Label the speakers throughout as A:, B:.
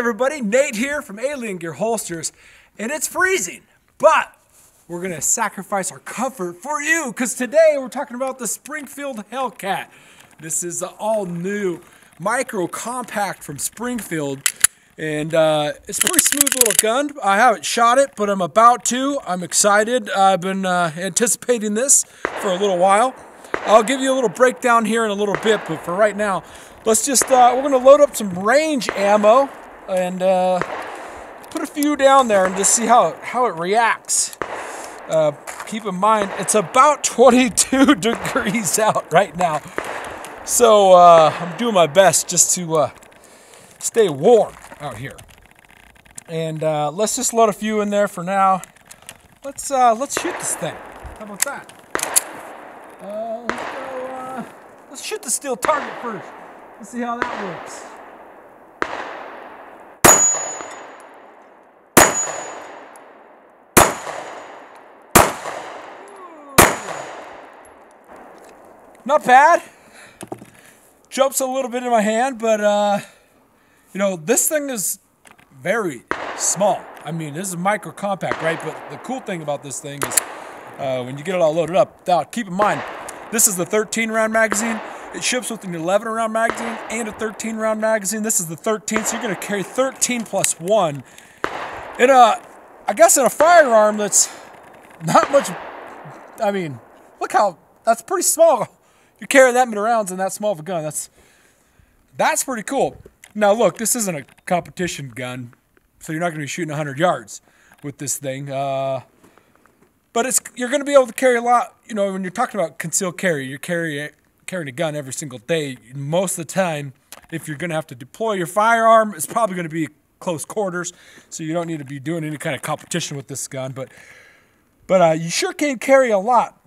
A: everybody, Nate here from Alien Gear Holsters, and it's freezing, but we're gonna sacrifice our comfort for you, because today we're talking about the Springfield Hellcat. This is an all new micro compact from Springfield, and uh, it's a pretty smooth little gun. I haven't shot it, but I'm about to. I'm excited. I've been uh, anticipating this for a little while. I'll give you a little breakdown here in a little bit, but for right now, let's just, uh, we're gonna load up some range ammo and uh, put a few down there and just see how, how it reacts. Uh, keep in mind, it's about 22 degrees out right now. So uh, I'm doing my best just to uh, stay warm out here. And uh, let's just load a few in there for now. Let's uh, let's shoot this thing. How about that? Let's, go, let's shoot the steel target first. Let's see how that works. Not bad. Jumps a little bit in my hand, but uh, you know, this thing is very small. I mean, this is micro compact, right? But the cool thing about this thing is uh, when you get it all loaded up, now keep in mind, this is the 13 round magazine. It ships with an 11 round magazine and a 13 round magazine. This is the 13th, so you're gonna carry 13 plus one. In a, I guess in a firearm that's not much, I mean, look how, that's pretty small. You carry that many rounds in that small of a gun. That's, that's pretty cool. Now look, this isn't a competition gun, so you're not gonna be shooting 100 yards with this thing. Uh, but it's you're going to be able to carry a lot. You know, when you're talking about concealed carry, you're carrying carrying a gun every single day. Most of the time, if you're going to have to deploy your firearm, it's probably going to be close quarters, so you don't need to be doing any kind of competition with this gun. But but uh, you sure can carry a lot.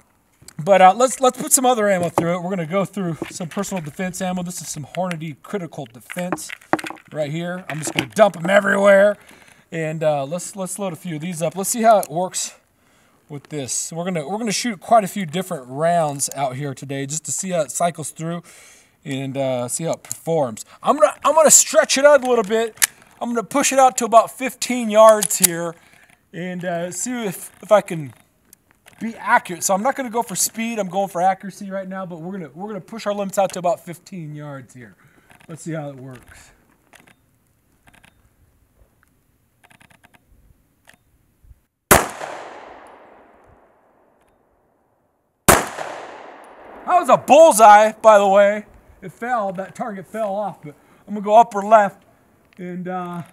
A: But uh, let's let's put some other ammo through it. We're going to go through some personal defense ammo. This is some Hornady critical defense right here. I'm just to dump them everywhere, and uh, let's let's load a few of these up. Let's see how it works with this. We're gonna we're gonna shoot quite a few different rounds out here today just to see how it cycles through and uh, see how it performs. I'm gonna I'm gonna stretch it out a little bit. I'm gonna push it out to about 15 yards here and uh, see if if I can be accurate. So I'm not gonna go for speed. I'm going for accuracy right now, but we're gonna we're gonna push our limits out to about 15 yards here. Let's see how it works. That was a bullseye, by the way. It fell, that target fell off, but I'm gonna go upper left and uh,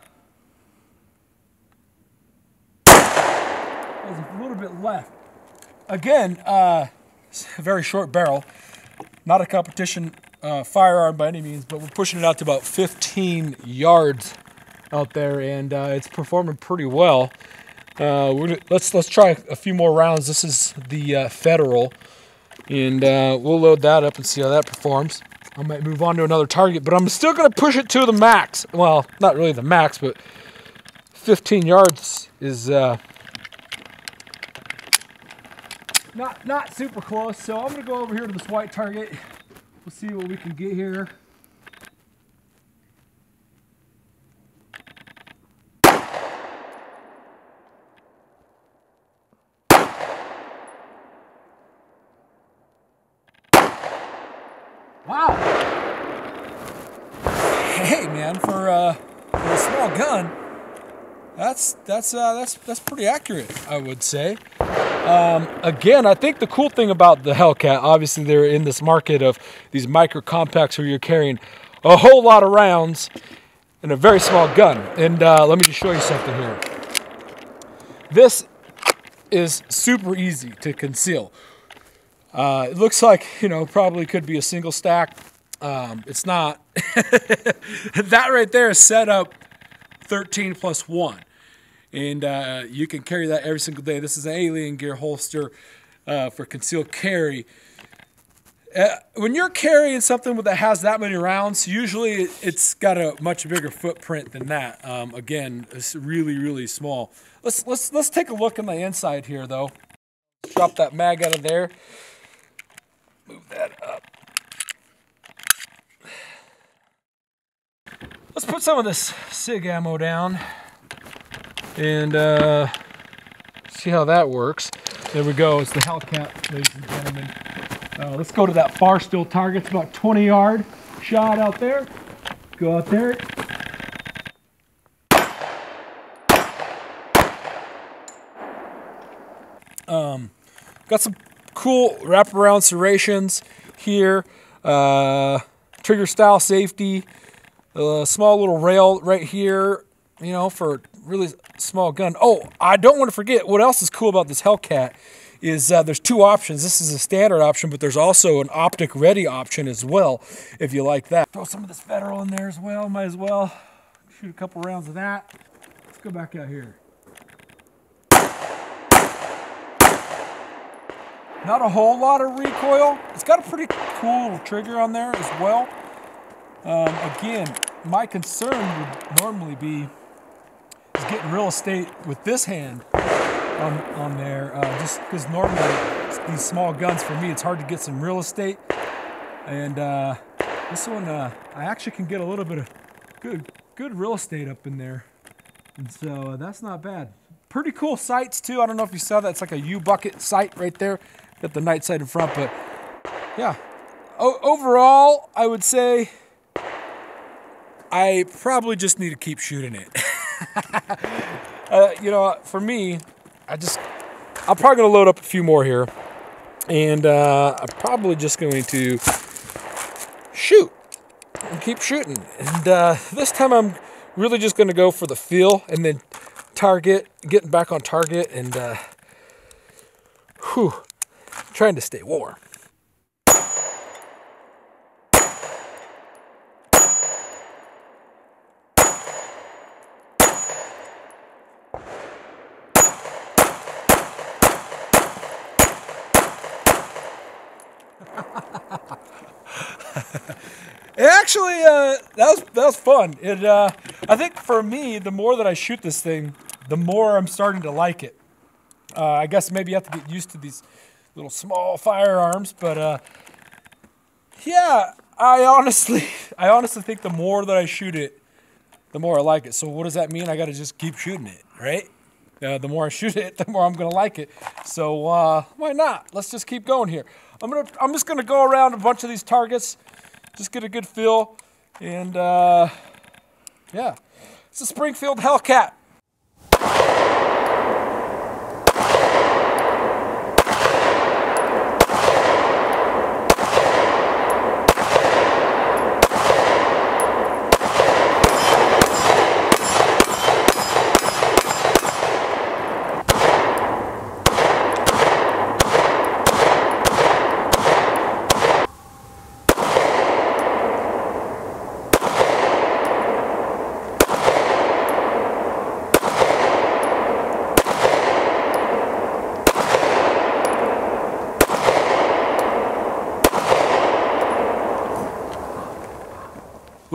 A: that was a little bit left. Again, uh, a very short barrel, not a competition uh, firearm by any means, but we're pushing it out to about 15 yards out there, and uh, it's performing pretty well. Uh, let's let's try a few more rounds. This is the uh, Federal and uh, we'll load that up and see how that performs. I might move on to another target, but I'm still going to push it to the max. Well, not really the max, but 15 yards is uh, not not super close. So I'm to go over here to this white target. We'll see what we can get here. Wow. Hey man, for, uh, for a small gun, that's that's uh, that's that's pretty accurate, I would say. Um, again, I think the cool thing about the Hellcat, obviously, they're in this market of these micro compacts where you're carrying a whole lot of rounds in a very small gun. And uh, let me just show you something here. This is super easy to conceal. Uh, it looks like, you know, probably could be a single stack. Um, it's not. that right there is set up 13 plus 1. And uh, you can carry that every single day. This is an alien gear holster uh, for concealed carry. Uh, when you're carrying something that has that many rounds, usually it's got a much bigger footprint than that. Um, again, it's really, really small. Let's let's let's take a look in the inside here, though. Drop that mag out of there. Move that up. let's put some of this SIG ammo down and uh, see how that works. There we go. It's the Hellcat, ladies and gentlemen. Uh, let's go to that far still target. It's about 20 yard shot out there. Go out there. Um, got some cool wraparound serrations here. Uh, trigger style safety. A small little rail right here, you know, for really small gun. Oh, I don't want to forget what else is cool about this Hellcat is uh, there's two options. This is a standard option, but there's also an optic ready option as well, if you like that. Throw some of this Federal in there as well, might as well. Shoot a couple rounds of that. Let's go back out here. Not a whole lot of recoil. It's got a pretty cool trigger on there as well. Um, again, my concern would normally be getting real estate with this hand on, on there. Uh, just because normally these small guns, for me, it's hard to get some real estate. And uh, this one, uh, I actually can get a little bit of good, good real estate up in there. And so uh, that's not bad. Pretty cool sights too. I don't know if you saw that. It's like a U-bucket sight right there. Got the night sight in front, but yeah. O overall, I would say I probably just need to keep shooting it. uh, you know, for me, I just, I'm probably going to load up a few more here. And uh, I'm probably just going to shoot and keep shooting. And uh, this time I'm really just going to go for the feel and then target, getting back on target and uh, whew, trying to stay warm. Actually, uh, that was that was fun. It, uh, I think for me, the more that I shoot this thing, the more I'm starting to like it. Uh, I guess maybe you have to get used to these little small firearms, but uh, yeah, I honestly, I honestly think the more that I shoot it, the more I like it. So what does that mean? I got to just keep shooting it, right? Uh, the more I shoot it, the more I'm gonna like it. So uh, why not? Let's just keep going here. I'm gonna, I'm just gonna go around a bunch of these targets, just get a good feel, and uh, yeah, it's a Springfield Hellcat.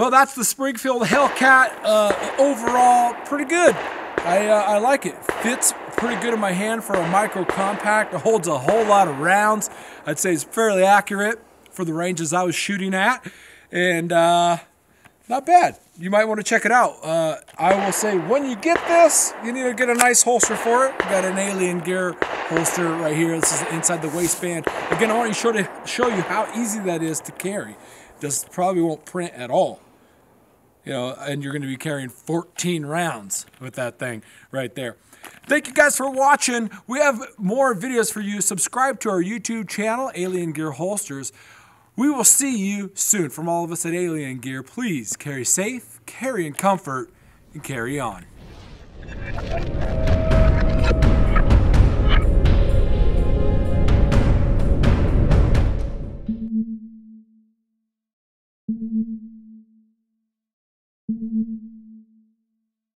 A: Well, that's the Springfield Hellcat. Uh, overall, pretty good. I, uh, I like it. Fits pretty good in my hand for a micro compact. It holds a whole lot of rounds. I'd say it's fairly accurate for the ranges I was shooting at. And uh, not bad. You might want to check it out. Uh, I will say when you get this, you need to get a nice holster for it. Got an Alien Gear holster right here. This is inside the waistband. Again, I want to show, to show you how easy that is to carry. This probably won't print at all you know, and you're going to be carrying 14 rounds with that thing right there. Thank you guys for watching. We have more videos for you. Subscribe to our YouTube channel, Alien Gear Holsters. We will see you soon. From all of us at Alien Gear, please carry safe, carry in comfort, and carry on.